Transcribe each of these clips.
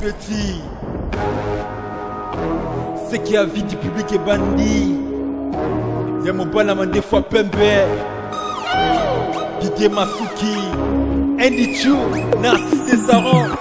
petit ce qui a vie du public est bandit ya mobala mande fois pembe didie masuki endichu narcisse desaron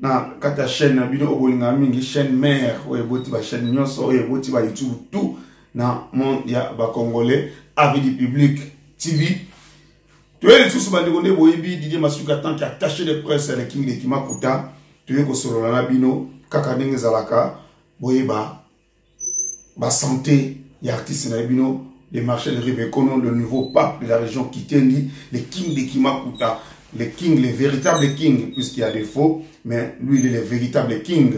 na kati ya chaîne na bino oyo bolingaka mingi chaîne mare oyo eboti bachaîne nyonso oyo eboti ba youtube tout na monde ya bacongolais avis du public tv toye lisusu bandeko nde boyebi didie masuki atant ke attaché de presse ya lekingi lekimakuta toye kosolola na bino kaka ndenge ezalaka boyeba ba santé ya artiste na bino le marché de rive ekono le nouveau pape de la région kitendi le king de kimakuta le king le véritable king puisqu'il y a des faux mais lui il est le véritable king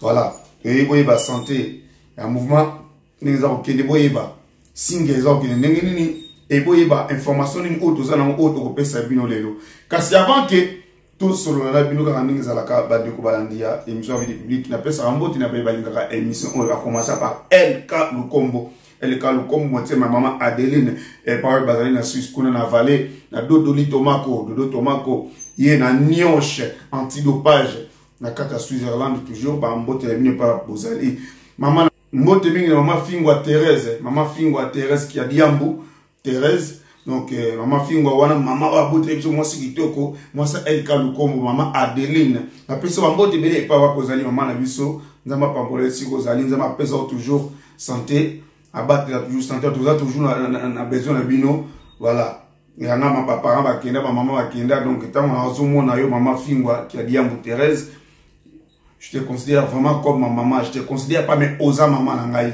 voilà eye boyeba santé ya mouvement ndenge eza kokende boyeba singe eza kokende ndenge nini e boyeba information nini oyo toza nango oyo tokopesa bino lelo kasi avant ke tosolola na bino kaka ndenge ezalaka bandeko balandi ya émission vie de publique napesaka mboti na baye balingaka émission oyo bakomasa par lk lukombo lk lukombo motema mama adeline eh, paoyo bazali na suisse kuna na vallée na dodoli tomako dodo tomako ye na nioche antidopage na kati ya switzerland toujours bambote ya bino epa bozali mama mbote mingi na mama fingwa therese mama fingwa therese kiadiambu Thérèse donc euh, mama fingwa wana mama oyo aboteli biso mwasi kitoko mwasi elka lukombo mama adeline napesa bambote ebele epai wapi ozali mama na biso nzambe apambola esika ozali nzambe apesa yo toujours santé abatela toujours santé toza toujours na, na, na, na besoin na bino voilà yanga ma baparent bakenda bamama bakenda donc ntango nazomona yo mama fingwa kiadiambu therese je te considère vraiment comme ma maman je te considère pas mais oza maman na ngai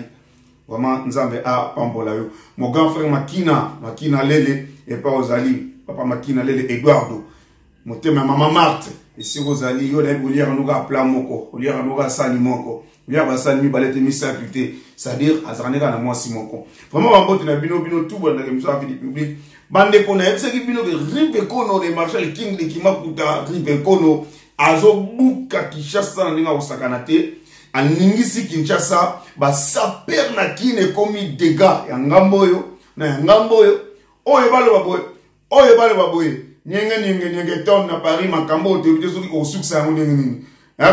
vraiment nzambe apambola yo mon grand frère makina makina lele epa ozali papa makina lele eduardo motema ya mama marte esika ozali yo nayebi oliaka yango kaka plat moko oliaka yango kaka sani moko oliaka basani mibale te misato te c'est-à-dire azalaka nde kaka na mwasi moko vraiment bambote na bino bino tu bolandaka biso ya vidi publique bandeko nayebisaki bino ke rive kono le marchal king de kimakuta rive kono azobuka kinshasa na ndenge akosakana te aningisi kinshasa basaper na kine ekomi dega ya ngambo oyo na ya ngambo oyo oyo baloba boye oyo baloba boye nienge nienge nienge tone na paris makambo oyo toyebi te soki kosukisa yango ndenge nini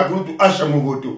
kulutu asha movoto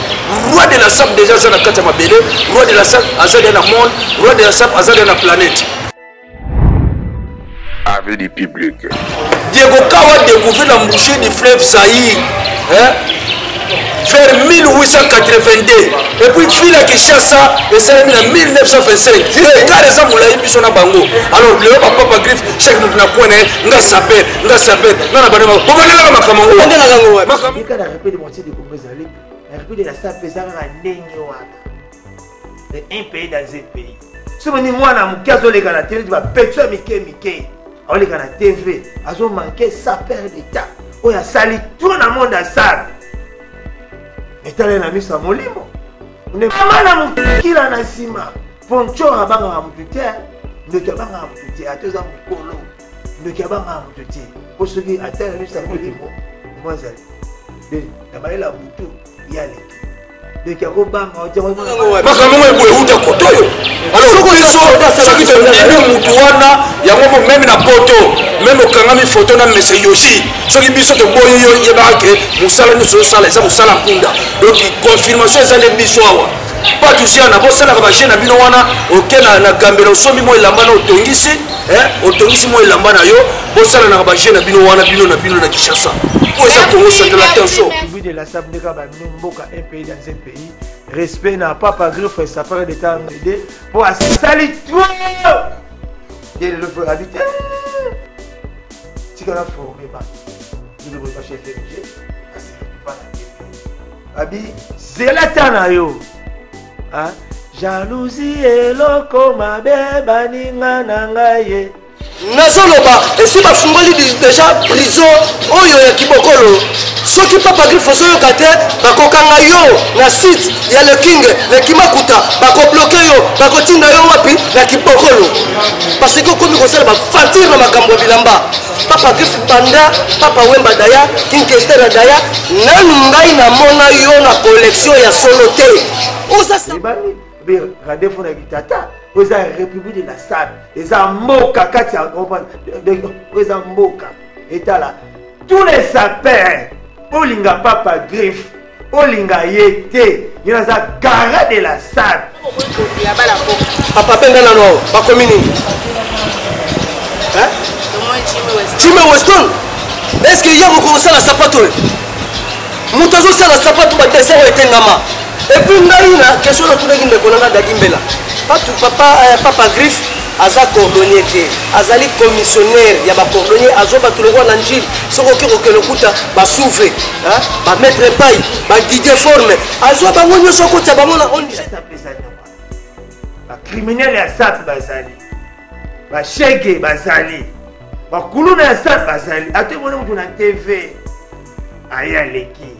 roi de la sap deja aza na kati ya mabele roi de la sap aza deja na monde roi de la sap aza deja na planète avis du public diego kawa découvrir la mouche du fleuve zaïre hein? vers 1882 epuis ville ya kinshasa esalemi na 1925 ekare eza molai biso na bango alors lelo bapapa griffe cheke moto na kwana ye nga saper nga saper nga na bana bobandelaka makambo yango na sape eza kaka ndenge wana de un pays dans un pays soki omoni mwana moke azoleka na tv bapetio ya mike mike aoleka na tv azomanke saper d'etat oyo asali to na monde asala etale na miso ya molimo mama na mokila na nsima ponchor abangaka motu te ndoki abangaka motu te ata oza mokolo ndoki ya banga moto te mpo soki ata na miso ya molimo mwazali na balela butu ya leki ndoki akobanga makambo yango eko euta koto oyo soki tondimi motu wana yango mo meme na poto meme okangami foto na mese yoshi soki biso toboyi yo yebaka ke mosala nyonso osala eza mosala nkunda donc confirmation eza nde biso awa batusiana bosalaka baje na bino wana oke na gambela osombi mo elamba na otongisi eh, otongisi mwa elamba na yo bosalanaka baje na bino wana bino na bino na kinshasa oyo eza kongo central attention tribu de la sabdeka bamino mboka un pays dans un pays respect na papa griffe sapere de temps ede mpo asali trop ye lelo mpe abi te tika na forme ba biloko epashi efemije asili mpa na abi zela ta na yo ah, jalousi eloko mabe baninga na ngai ye nazoloba esi bafungoli deja prison oyo ya kibokolo soki papa griffe ozoyoka te bakokanga yo na site ya le king le kimakuta bakobloke yo bakotinda yo wapi na kibokolo parce que okomi kosala bafantir na makambo ya bilamba papa Chris panda papa wemba daya kinkestera daya nanu ngai namona yo na collection ya solo te ozasebani be radefo na kitata oyo eza république de la salle eza mboka kati ya oyo eza mboka etala tous les sapeurs olinga papa griffe olinga ye te ye naza gara de la salle papa benda nano awa bakomi nini jime weston est ce que ye mokoki kosala sapato oyo moto azosala sapato badessin oyo etengama epuis ngai na question natunaki ndeko nanga dadi mbela papa, papa, eh, papa griffe Aza cordonnier te, azali commissionnaire ya ba cordonnier, azwa bato lokola na njili. Soki oke kokende okuta ba souve, ba maître epai, ba guide forme, azwa bango nyonso akotia bango na ONG. Ba criminel ya sat bazali, ba shege bazali, ba kuluna ya sat bazali. Ata emoni moto na TV aye aleki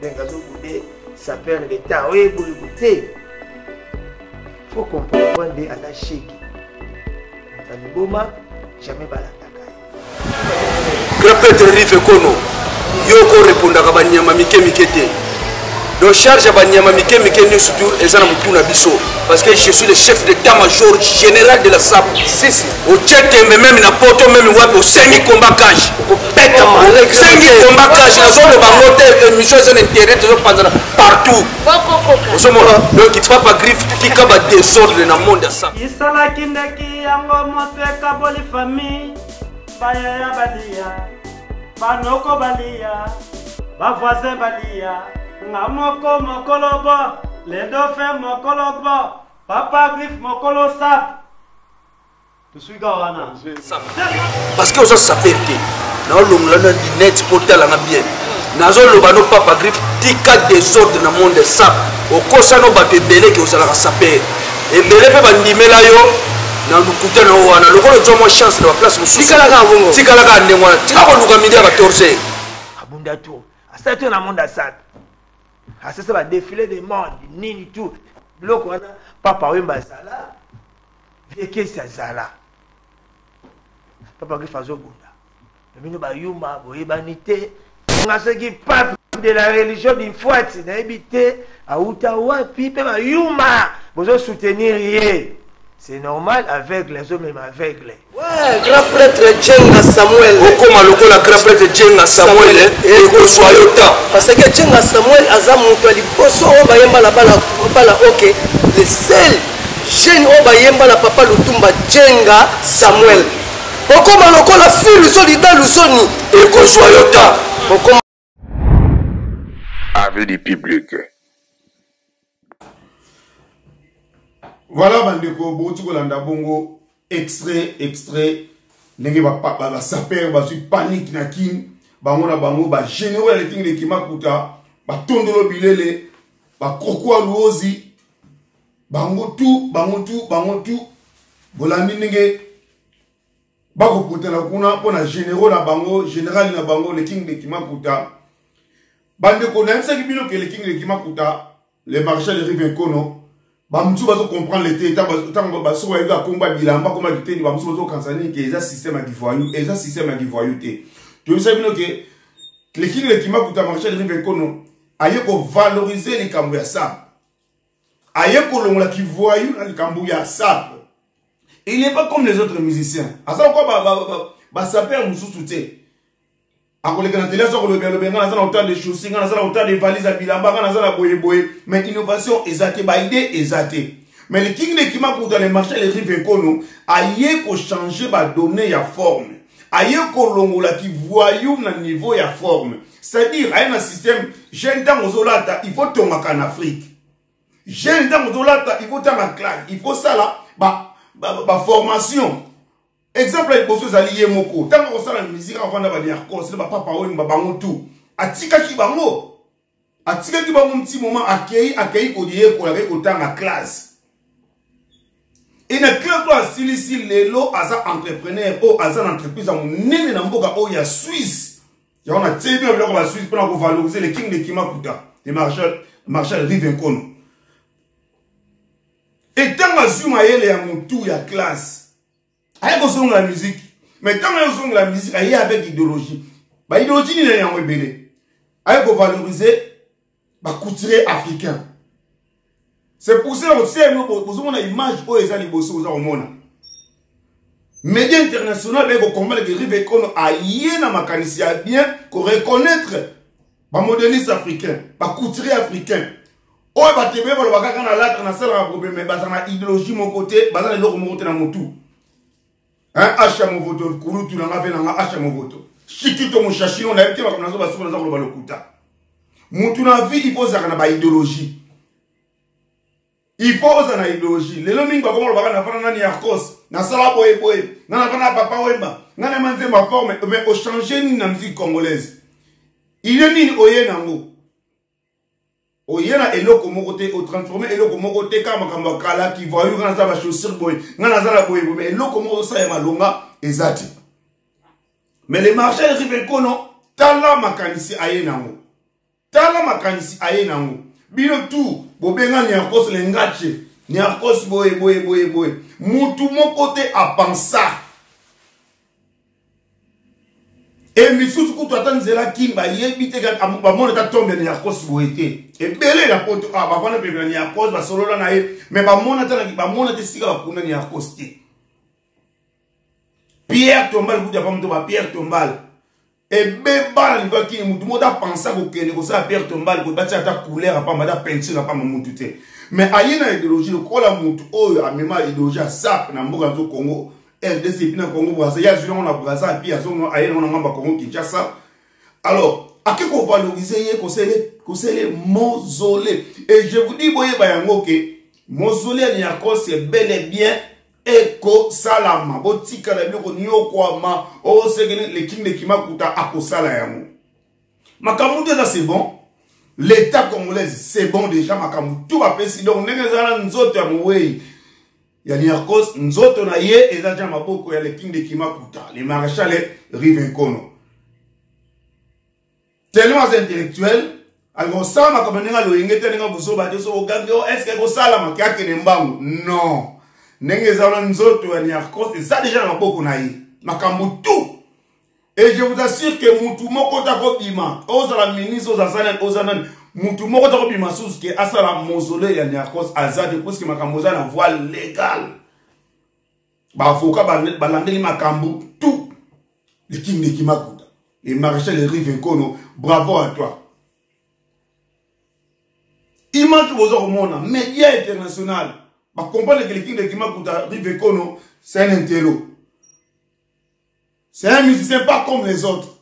benga azobude sapeur d'etat oye boye te faut comprendre nde aza shege na liboma jamais balandaka grand prêtre rive kono yo okorepondaka banyama mike mike te donc charge ya banyama mike mike nyonso tu eza na motu na biso parce que je suis le chef d'état major général de la sap otie tembe meme na poto meme wapi osengi combat cash osengi combat cash nazoloba ngo te émission eza na intérêt tozopanzana partout ozomona donc papa griffe tika ba desordre na monde ya sa isalaki ndeki yango moto ekaboli famille bayaya baliya banoko baliya bavoisin baliya nga moko mokolo bo le dauphin mokolo bo papa griffe mokolo sape parce que oza saper te naolongola na lunette mpo otalanga bien nazoloba no papa gripe tika desordre na monde sap okosano bato ebele ke ozalaka saper ebele mpe bandimela yo na lokuta na yo wana lokola ozwa mwa chance na baplace mosusutikalakaa ndenge wana tika koluka midi ya 14 abunda to asala to na monde asap asesa badefile de monde nini tout biloko wana papa wemba asala vie kesi azala papa grife azobunda bino bayuma boyebani te nga soki pape de la religion dimfuati nayebi te awuta wapi mpe bayuma bozosoutenir ye c'est normal aveugle azomema aveugle grand prêtre jenga samuel okoma lokola grand prêtre jenga samuel ekozwa yo temps parce que jenga samuel aza moto ya liboso oyo bayemba na bala oke le sel jeune oyo bayemba na papa lutumba jenga samuel okoma lokola fil ozolida luzoni ekozwa yo temps avis du public voilà bandeko bouti kolanda bongo extrait extrait ndenge basaper bazwi panique na kin bango na bango bagénéraux ya letingi lekimakuta batondolo bilele bakrokwa luozi bango tu bango tu bango tu bolandi ndenge bakokutana kuna mpo na généraux na bango général na bango le king de kimakuta bandeko nayebisaki bino ke le king de kimakuta le marchal de rive nkono bamosusu bazocomprendre te ntango basusu bayebi akomba bilamba akoma kitendi bamosusu bazokanisa nini ke eza système ya kivoyou eza système ya kivoyou te toyebisaki bino ke le king de kimakuta marchal de rive nkono aye kovalorize likambo ya sable aye kolongola kivoyu na likambo ya sap il n'est pas comme les autres musiciens aza lokola basapere mosusu te akoleka na tele aza kolobelobela ngai naza na otal de chaussure ngai naza na otal de valise ya bilamba ngai naza na boyeboye mais innovation eza te baide eza te mais likingi lekima kuta le marché le rive ekono aye kochange badonnée ya forme aye kolongola kivoyou na niveau ya forme c'est-à-dire aye na système jeune ntango ozolata il faut tongaka na afrique jeune ntango ozolata il faut tanga classe il faut sala baformation ba, ba, ba exemple ya liboso ezali ye moko ntango akosala na musike akofanda baniarcos na bapapa oyo babango tout atikaki bango atikaki bango mti moma akei akei koyekola akei kotanga classe e na classe oyo asilisi lelo aza entrepreneur oyo aza na entreprise ya monene na mboka oyo ya swisse yango na tie bino biloko ba swisse mpona kovalorize le king de kimakuta de marshal, marshal rive nkono e ntango azwi mayele ya motu ya classe aye kozongela miziki me ntango aye kozongela miziki aye avec idéologie baidéologie nini na yango ebele aye kovalorize bacouturier africain c'est pour cela kotia yango bozomona image oyo eza liboso oza komona média international baye kokomprendre ke rive ekono aye na makanisi ya bien koreconnaitre bamoderniste africain bacouturier africain oyo bato ebele baloba kaka na latre nasalaka problème mais baza na idéologie moko te baza na eloko moko te na motu asha movoto kulutu nanga mpe nanga asha movoto shikito moshashino nayebi te makambo nazo basuku naza koloba lokuta motu na vie il faut ozalaka na baidéologie il faut ozala na idéologie lelo mingi bakoma olobaka nafana nani yarkos nasala boye boye nga nafana papa wemba nga na manzemba forme mais ochange nini na musique congolaise ile nini oye nango oye na eloko moko te otransforme eloko moko te kaka makambo ya kala kivoyu nga naza bachaussure boye nga naza na boye boye eloko moko osala ya malonga eza te mais le marché ya rive ekono tala makanisi aye nango tala makanisi aye nango bino tu bobenga niarkos le ngache niarkos boye boye boye boye mutu moko te apensa e misusu kutu ata nzela kim bayebi te bamona ata tombe ya niarkos boye te ebele na poto awa ah, bavanda pembe na niarkos basolola na ye me bamona ata bamona te esika bakunda niarkos te pierre tombal kutu apa moto ba pierre tombal ebeba na liva kini motu moko apensa kokende kosala pierre tombal koye batya ata couleur apamba ata peinture apamba motu te me aye na ideologie lokola motu oyo amema ideologie ya sap na mboka nazo congo rdc epi na congo braza ye azwi yango na braza epi azongo aye nango na ngamba congo kinshasa alors ake kovalorize ye kosele kosele mozole et je vous dis boyeba yango ke mozole ya niakos bel et bien ekosalama botikala bino koniokwama osekene oh, lekindeki makuta akosala yango makambo te eza c'est bon l'état congolaise c'est bon déjà makambo tu bapesi donc ndenge ezala nzoto ya mowei ya Niarcos nzoto na ye eza ja maboko ya le king de Kimakuta le maréchal Rive Nkono tellement aza intellectuel akosala makambo ndenge aloyenge te ndenge akozoba te soki ogangi o oh, estce ekosalama ke akende mbangu non ndenge eza wana nzoto ya Niarcos eza deja na maboko na ye makambo tout et je vous assure que mutu moko takobima ozala ministre ozazanani ozanani mutu moko takobima susu ke asala mausolée ya niarcos aza te puiske makambo eza na voile légale baavoka balandeli makambo tout likindeki makuta le maréchal erive nkono bravo à toi image boza komona média international bakomprendre ke likindeki makuta rive nkono c'est un intelo C'est un musicien pas comme les autres.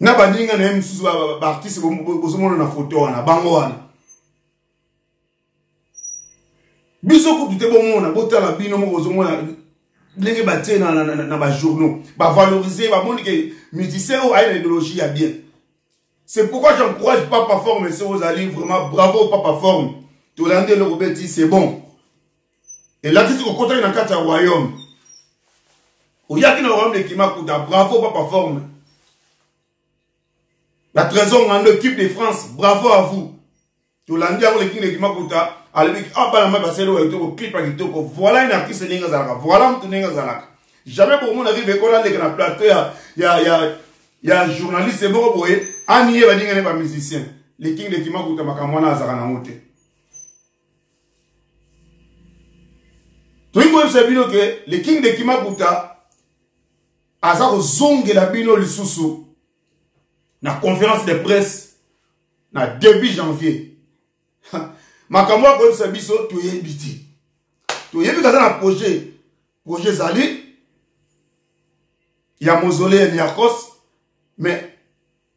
na baninga na ye mosusu baartiste bozomona na foto wana bango wana biso kutu te bomona botala bino moko bozomona ndenge batie na, na, na, na bajournaux bavalorise bamoni ke musicien oyo aye na idéologie ya bien c'est pourquoi j'encourage papa forme se ozali vraiment bravo papa forme tolandi eloko beti c'est bon elakisi kokotaki na kati ya royaume oyaki na royaume de kimakuta bravo papa forme la trésor ngando équipe de france bravo à vous tolandi yango lekini de kimakuta alobiki ah bana mai basali oyo kitoko clip ya kitoko voilà une artiste ndenge azalaka voilà motu ndenge azalaka jamais bokomona rive ekola aleka na plateau ya, ya, ya, ya journaliste moko boye aniye baninga ne bamusicien leking de kimakuta makambo wana azalaka nango te toyingi koyebisa bino ke le king de kimakuta aza kozongela bino lisusu na conférence de presse na début janvier makambo oyo akoyebisa biso toyebi te toyebi kaza na projet projet ezali ya mausolée ya niarcos mais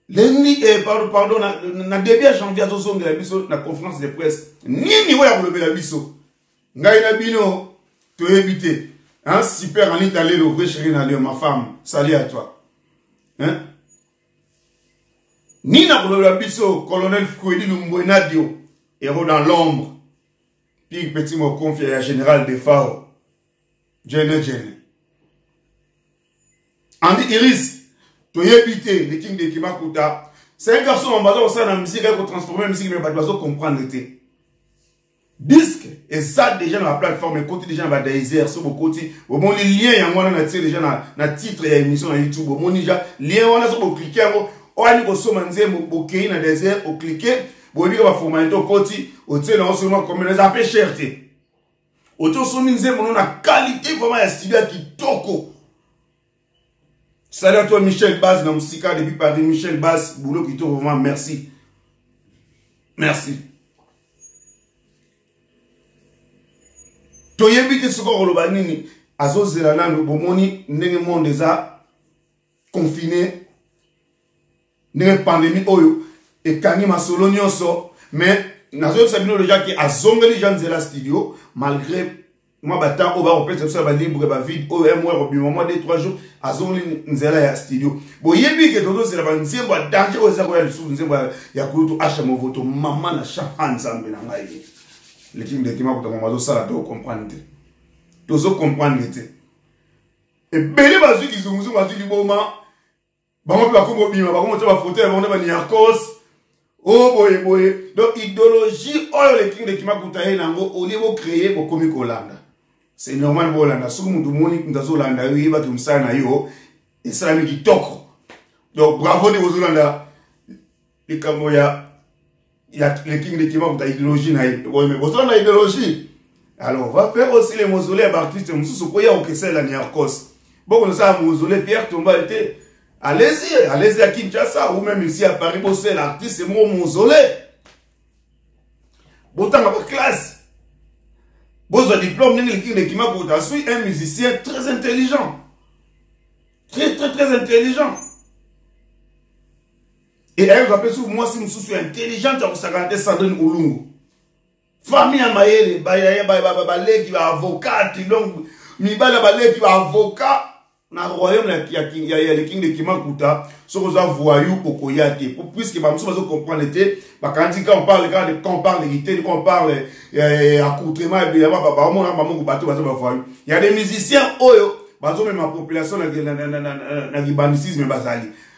lendi eh, pardon, pardon na, na début ya janvier azozongela biso na conférence de presse nini oyo akolobela biso ngai na bino toyebi te hein, super anita lelo vrai chéri na leo ma femme salut à toi hein? nini akolobela biso colonel fuedi lumbuenadio héros dans l'ombre pire petit mokonfia ya général defao jene jene andi iris toyebi te liking de kimakuta c'est un garçon baza kosala na misiki aye kotransforme misiki me bato bazo comprendre te disque eza déjà na baplateforme ekoti déjà na badaiser so bokoti bomoni lien yango wana natie déjà na, na titre ya émission na youtube bomoni déjà lien wana so boklike yango oyani kosomba nzembo bokei na daiser oklike boyebi ka baformalite okoti otie na osoma komela eza mpe cher te oto osomi nzembo no na kalite vraiment ya studio ya kitoko salut à toi michel base na mosika depuis paris michel base boulot kitoko vraiment merci merci toyebi te soki okoloba nini azozela nano bomoni ndenge monde eza confine ndenge pandemi oyo ekangi masolo nyonso mais nazoyebisa bino deja ke azongeli jean nzela studio malgré mwa batemp oyo bakopesa biso ya balibre bavide oyo mwa kobima mwa 2 3 jours azongeli nzela ya studio boyebi ke tozozela banzembo ya danger oyo eza koya lisusu nzembo ya kulutu asha movoto mama na shapa nzambe na ngai leki ndekima kuta mama azosala to comprendre te tozo comprendre te ebele bazwi kizunguzungu azwi liboma bango mpe bakomi kobima bakomi kotya bafoto ya bango nde baniarkos o oh, boye boye donc idéologie oyo lekingi lekima kuta ye nango olie bocreye bokomi kolanda c'est normal bolanda soki moto omoni moto azolanda yo yeba te mosala na yo esalami kitoko donc bravo nde kozolanda likambo ya ya le king de kimako ta idéologie na ye oyo mais bozala na idéologie alors va faire aussi les mausolées ya baartiste mosusu koya okesela niarcos bokonosala mausolée pierre tombale te allez-y allez-y à kinshasa ou même ici à paris bosela artiste moko mausolée botanga baclasse bozwa diplôme ndenge le king de kimako ta suis un musicien très intelligent très très très intelligent et ayo kapesi mwasi mosusu ya intelligente ya kosakana te sandrine olungu famille ya mayele baleki baavocat tilongo mibali ya baleki baavocat na royaume ya le king de kimakuta soki oza voyou okoya te puisque bamosusu bazo comprendre te bakanisi quand on parle quand quand on parle giteni quand on parle accoutrement ebilama bamona bamoko bato baza bavoyou ya des musiciens oyo bazomema population na libandicisme bazali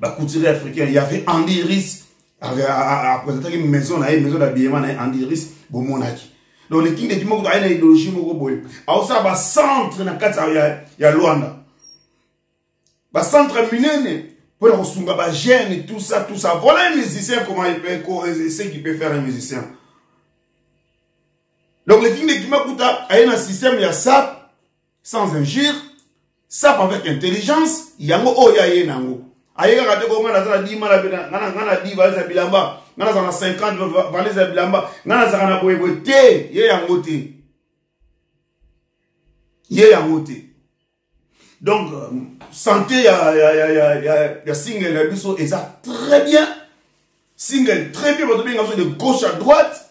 ba couturier africain il y avait Andy Riss apresentaki maison na ye maison d'habillement na ye Andy Riss bomonaki donc le king de kimoko aye na idéologie moko boye aosala ba centre na kati ya, ya Luanda ba centre minene mpo na kosunga ba jeune tout ça tout ça voilà un musicien comment il peut ce qui peut faire un musicien donc le king de kimakuta aye na système ya sap sans injure sape avec intelligence yango oyo aye nango aye kaka te konga naza na dima nga na di valise ya bilamba nga nazala na 50 valise ya bilamba nga nazalaka na boyeboye te ye yango te ye yango te donc euh, santé ya, ya, ya, ya, ya, ya single ya biso eza très bien single très bien bazobenga biso de gauche à droite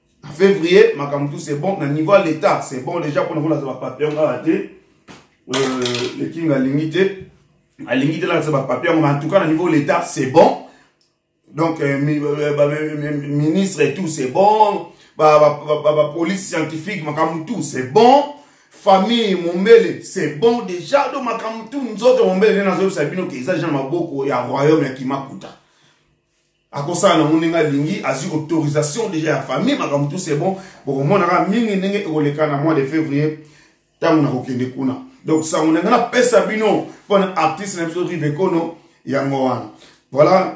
en février makambo tout c'est bon na niveau ya l'état c'est bon déjà mpona kolakisa bapapier yango awa te euh, lekinga alingi te alingi te lakisa bapapier yango mais en tout cas na niveau l'état c'est bon donc euh, euh, bah, ministre et tout c'est bon bapolice scientifique makambo tout c'est bon famille mombele c'est bon déjà do makambo tout nzoto mombele nde nazoyebisa bino ke eza jean maboko ya royaume ya kimakuta akosala nango ndenge alingi azwi autorisation déjà ya famille makambo tout c'est bon bokomona kaka mingi ndenge ekoleka na mois de février ntango nakokende kuna donc sango na ngai napesa bino mpo na artiste na biso rive kono yango wana voilà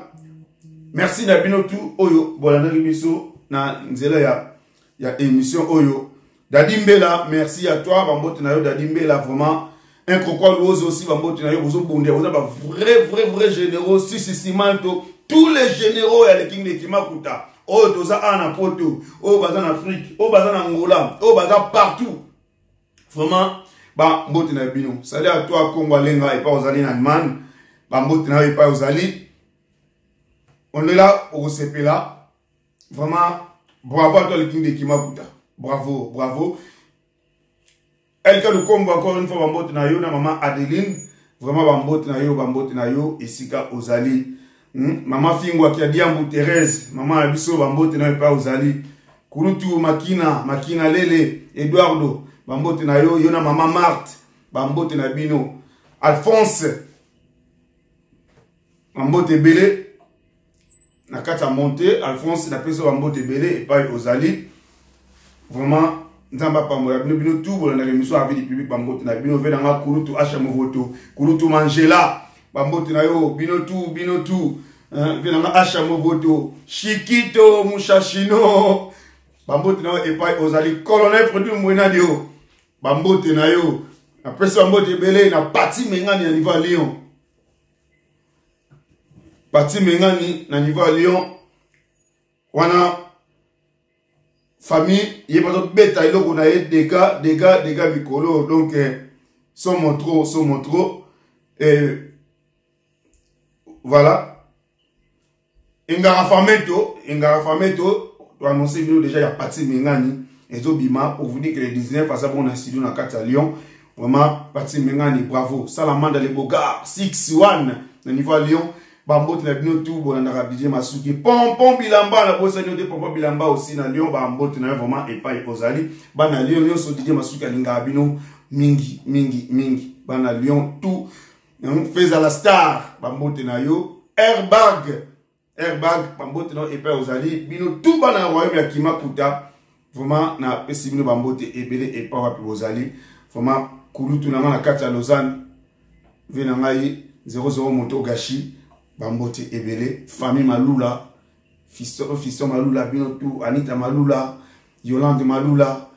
merci na bino tu oyo bolandaki biso na nzela ya ya émission oyo dadi mbela merci ya toi bambote na yo dadi mbela vraiment un croquois luozo aussi bambote na yo bozobundela boza ba vrai vrai vrai généraux sisisimanto tous les généraux ya lekingi lekimakuta oyo toza awa na poto oyo baza na afrique oyo baza na angola oyo baza partout vraiment bambote na bino sali ya toi kongo alenga epai ozali na allemagne bambote na yo epai ozali ondela okosepela vraiment bravo à toi le king de kimakuta bravo bravo elka lukombo encore une fois bambote na yo na maman adeline vraiment bambote na yo bambote na yo esika ozali hmm? mama fingo akia diambu therese mama ya biso bambote na yo epai ozali kulutu makina makina lele eduardo bambote na yo yo na mama marte bambote na bino alphonse bambote ebele na kati ya monte alphonse napesi bambote ebele epai ozali vraiment nzambe apambola bino bino tu bolandaka émission avis du public bambote na bino ve nanga kulutu asha movoto kulutu mangela bambote na yo bino tu bino tu ve nanga asha movoto shikito mushashino bambote na yo epai ozali colonel produit mwenadi yo bambote na yo napesi bambote ebele na pati mengani ya niveau ya lyon pati mengani na niveau ya lyon wana famille ye bazobeta eloko na ye dega dega dega mikolo donc eh, somo trop somo trop eh, voilà engaka fameto engaka fameto toannonce bino déjà ya pati mengani ezobima pour vous dire que le 19 aza bongo na studio na kati ya lyon vraiment pati mengani bravo salamanda le bogard 6 1 na niveau ya lyon bambote na bino tu bolandaka dj masuki pompon bilamba na bosani yo te pompon bilamba aussi na lyon bambote na yo vraiment epai ozali bana lyon nyonso dj masuki alingaka bino mingi mingi mingi bana lyon tout hmm, feza la star bambote na yo airbag airbag bambote na yo epai ozali bino tu bana ya royaume ya kimakuta vraiment napesi bino bambote ebele epai wapi bozali vraiment kulutu na ngai na kati ya lausanne vie na ngai 00 moto gashi bambote ebele famille malula fiston, fiston malula bino tu anita malula yolande malula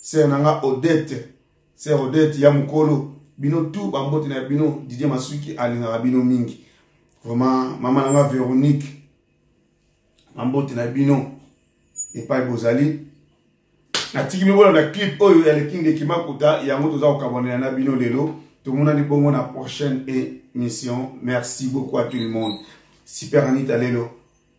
sere na ngai odette sœur Odette ya mukolo bino tout ba mbote na bino Didier Masuki alingaka bino mingi vraiment mama na nga Véronique ba mbote na bino epai bozali natiki mibola na clip oyo ya le king de kimakuta yango toza kokabwanela na bino lelo tomonani bongo na prochaine émission merci beaucoup à tout le monde super anita lelo